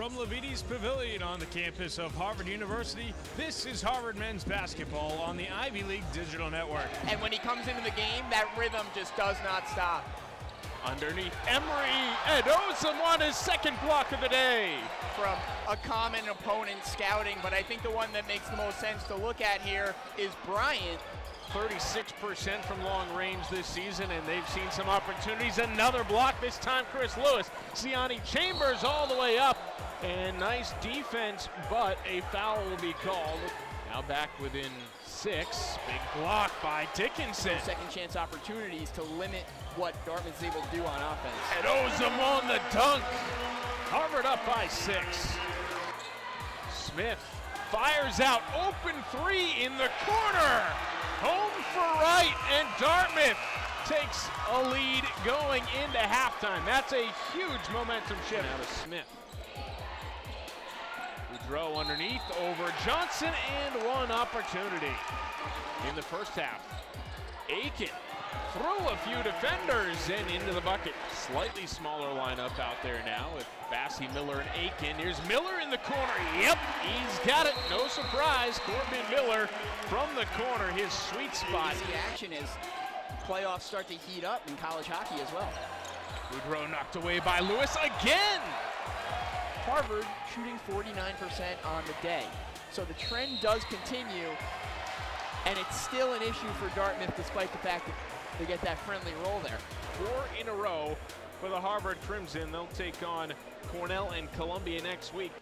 From Lavietes Pavilion on the campus of Harvard University, this is Harvard men's basketball on the Ivy League Digital Network. And when he comes into the game, that rhythm just does not stop. Underneath Emery, Edosomwan his second block of the day. From a common opponent scouting, but I think the one that makes the most sense to look at here is Bryant. 36% from long range this season, and they've seen some opportunities. Another block, this time Chris Lewis. Siyani Chambers all the way up, and nice defense, but a foul will be called. Now back within six. Big block by Dickinson. Second chance opportunities to limit what Dartmouth's able to do on offense. And Ozum on the dunk. Harvard up by six. Smith fires out, open three in the corner. Home for right, and Dartmouth takes a lead going into halftime. That's a huge momentum shift. Now to Smith. Boudreau underneath over Johnson and one opportunity in the first half. Aiken through a few defenders and into the bucket. Slightly smaller lineup out there now with Bassey, Miller, and Aiken. Here's Miller in the corner. Yep, he's got it. No surprise. Corbin Miller from the corner, his sweet spot. The action is playoffs start to heat up in college hockey as well. Boudreau knocked away by Lewis again. Harvard shooting 49% on the day. So the trend does continue, and it's still an issue for Dartmouth despite the fact that they get that friendly roll there. Four in a row for the Harvard Crimson. They'll take on Cornell and Columbia next week.